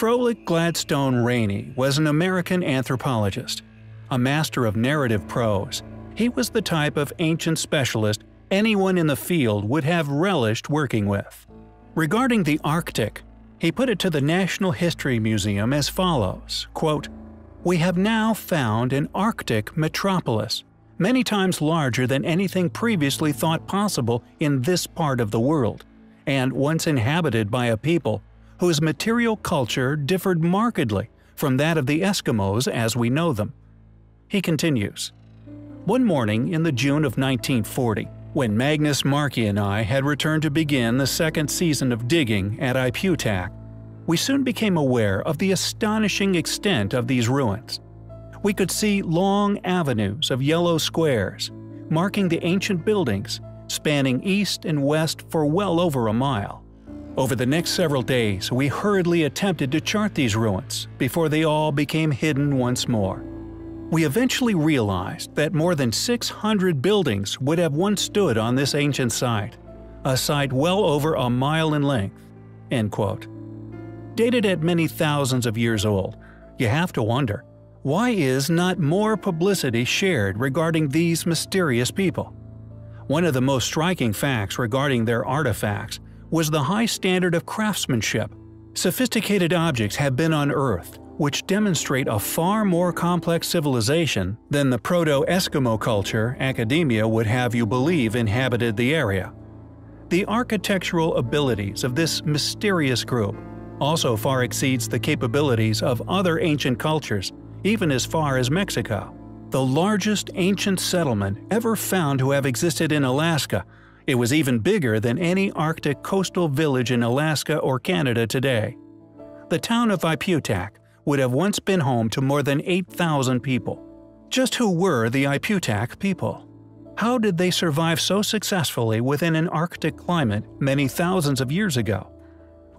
Froelich Gladstone Rainey was an American anthropologist. A master of narrative prose, he was the type of ancient specialist anyone in the field would have relished working with. Regarding the Arctic, he put it to the National History Museum as follows, quote, We have now found an Arctic metropolis, many times larger than anything previously thought possible in this part of the world, and once inhabited by a people whose material culture differed markedly from that of the Eskimos as we know them. He continues, One morning in the June of 1940, when Magnus Markey and I had returned to begin the second season of digging at Ipiutak, we soon became aware of the astonishing extent of these ruins. We could see long avenues of yellow squares, marking the ancient buildings, spanning east and west for well over a mile. Over the next several days, we hurriedly attempted to chart these ruins before they all became hidden once more. We eventually realized that more than 600 buildings would have once stood on this ancient site, a site well over a mile in length. End quote. Dated at many thousands of years old, you have to wonder, why is not more publicity shared regarding these mysterious people? One of the most striking facts regarding their artifacts was the high standard of craftsmanship. Sophisticated objects have been unearthed which demonstrate a far more complex civilization than the proto-Eskimo culture academia would have you believe inhabited the area. The architectural abilities of this mysterious group also far exceeds the capabilities of other ancient cultures, even as far as Mexico. The largest ancient settlement ever found to have existed in Alaska, it was even bigger than any Arctic coastal village in Alaska or Canada today. The town of Ipiutak would have once been home to more than 8,000 people. Just who were the Ipiutak people? How did they survive so successfully within an Arctic climate many thousands of years ago?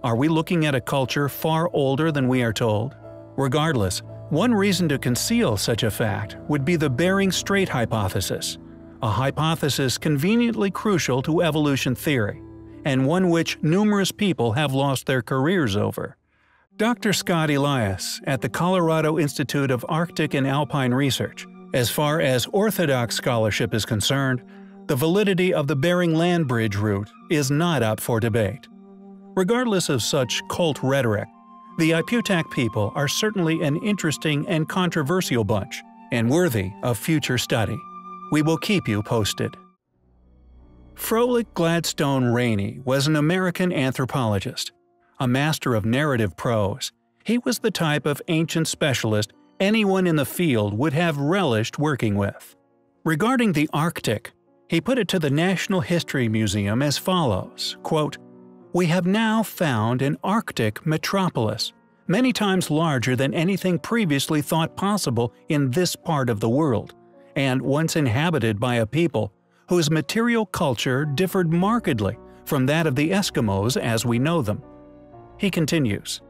Are we looking at a culture far older than we are told? Regardless, one reason to conceal such a fact would be the Bering Strait hypothesis, a hypothesis conveniently crucial to evolution theory, and one which numerous people have lost their careers over. Dr. Scott Elias at the Colorado Institute of Arctic and Alpine Research. As far as orthodox scholarship is concerned, the validity of the Bering Land Bridge route is not up for debate. Regardless of such cult rhetoric, the Ipiutak people are certainly an interesting and controversial bunch, and worthy of future study. We will keep you posted. Froelich Gladstone Rainey was an American anthropologist a master of narrative prose, he was the type of ancient specialist anyone in the field would have relished working with. Regarding the Arctic, he put it to the National History Museum as follows, quote, We have now found an Arctic metropolis, many times larger than anything previously thought possible in this part of the world, and once inhabited by a people whose material culture differed markedly from that of the Eskimos as we know them. He continues,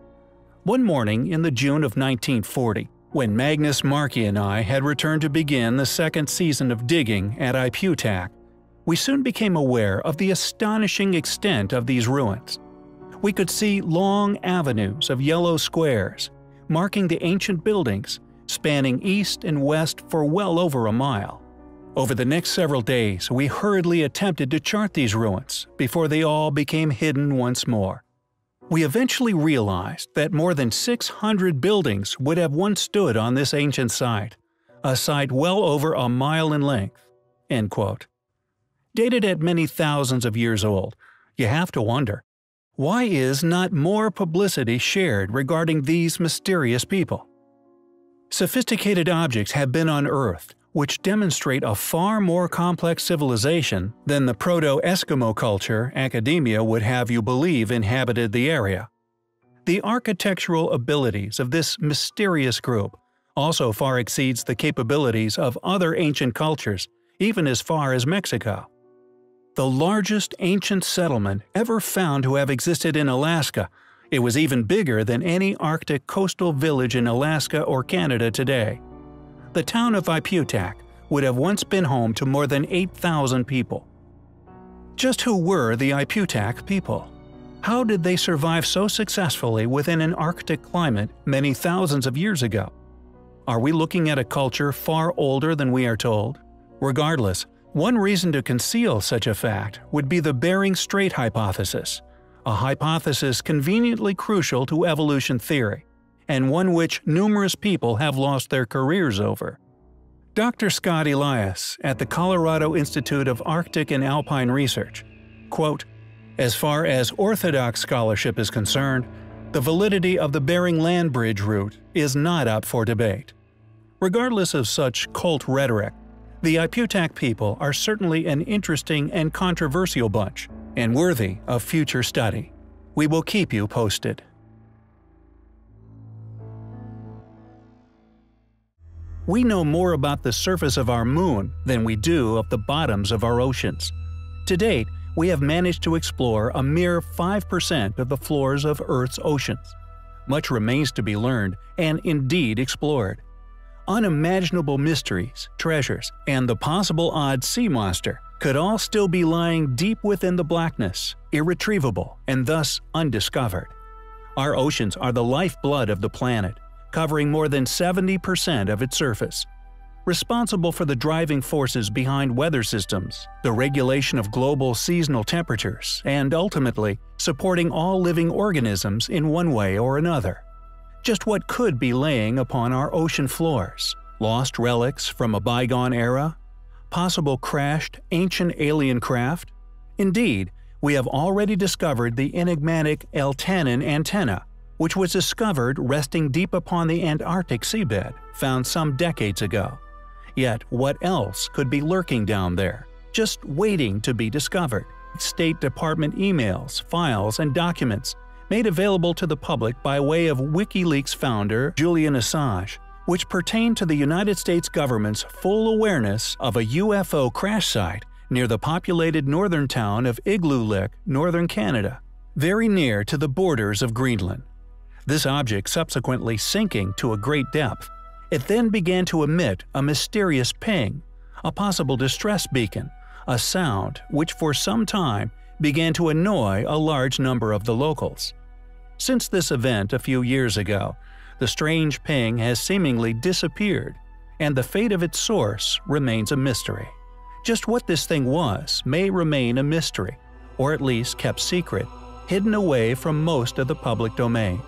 One morning in the June of 1940, when Magnus Markey and I had returned to begin the second season of digging at Ipiutak, we soon became aware of the astonishing extent of these ruins. We could see long avenues of yellow squares, marking the ancient buildings, spanning east and west for well over a mile. Over the next several days, we hurriedly attempted to chart these ruins before they all became hidden once more. We eventually realized that more than 600 buildings would have once stood on this ancient site, a site well over a mile in length. End quote. Dated at many thousands of years old, you have to wonder, why is not more publicity shared regarding these mysterious people? Sophisticated objects have been unearthed which demonstrate a far more complex civilization than the proto-Eskimo culture academia would have you believe inhabited the area. The architectural abilities of this mysterious group also far exceeds the capabilities of other ancient cultures, even as far as Mexico. The largest ancient settlement ever found to have existed in Alaska, it was even bigger than any Arctic coastal village in Alaska or Canada today the town of Ipiutak would have once been home to more than 8,000 people. Just who were the Ipiutak people? How did they survive so successfully within an Arctic climate many thousands of years ago? Are we looking at a culture far older than we are told? Regardless, one reason to conceal such a fact would be the Bering Strait hypothesis, a hypothesis conveniently crucial to evolution theory, and one which numerous people have lost their careers over. Dr. Scott Elias at the Colorado Institute of Arctic and Alpine Research, quote, As far as orthodox scholarship is concerned, the validity of the Bering Land Bridge route is not up for debate. Regardless of such cult rhetoric, the Ipiutak people are certainly an interesting and controversial bunch, and worthy of future study. We will keep you posted. We know more about the surface of our moon than we do of the bottoms of our oceans. To date, we have managed to explore a mere 5% of the floors of Earth's oceans. Much remains to be learned and indeed explored unimaginable mysteries, treasures, and the possible odd sea monster could all still be lying deep within the blackness, irretrievable, and thus undiscovered. Our oceans are the lifeblood of the planet, covering more than 70% of its surface. Responsible for the driving forces behind weather systems, the regulation of global seasonal temperatures, and ultimately, supporting all living organisms in one way or another just what could be laying upon our ocean floors lost relics from a bygone era? Possible crashed ancient alien craft? Indeed, we have already discovered the enigmatic Eltanin antenna, which was discovered resting deep upon the Antarctic seabed, found some decades ago. Yet, what else could be lurking down there, just waiting to be discovered? State Department emails, files, and documents made available to the public by way of WikiLeaks founder Julian Assange, which pertain to the United States government's full awareness of a UFO crash site near the populated northern town of Igloolik, northern Canada, very near to the borders of Greenland. This object subsequently sinking to a great depth, it then began to emit a mysterious ping, a possible distress beacon, a sound which for some time began to annoy a large number of the locals. Since this event a few years ago, the strange ping has seemingly disappeared, and the fate of its source remains a mystery. Just what this thing was may remain a mystery, or at least kept secret, hidden away from most of the public domain.